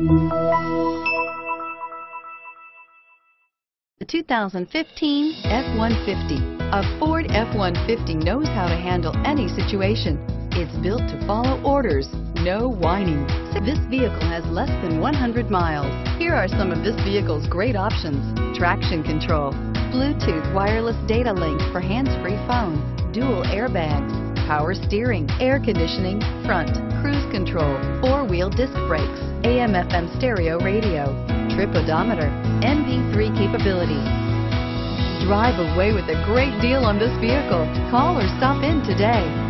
The 2015 F-150. A Ford F-150 knows how to handle any situation. It's built to follow orders, no whining. This vehicle has less than 100 miles. Here are some of this vehicle's great options. Traction control, Bluetooth wireless data link for hands-free phone, dual airbags, power steering, air conditioning, front, cruise control, four-wheel disc brakes, AM FM stereo radio, trip odometer, MP3 capability. Drive away with a great deal on this vehicle. Call or stop in today.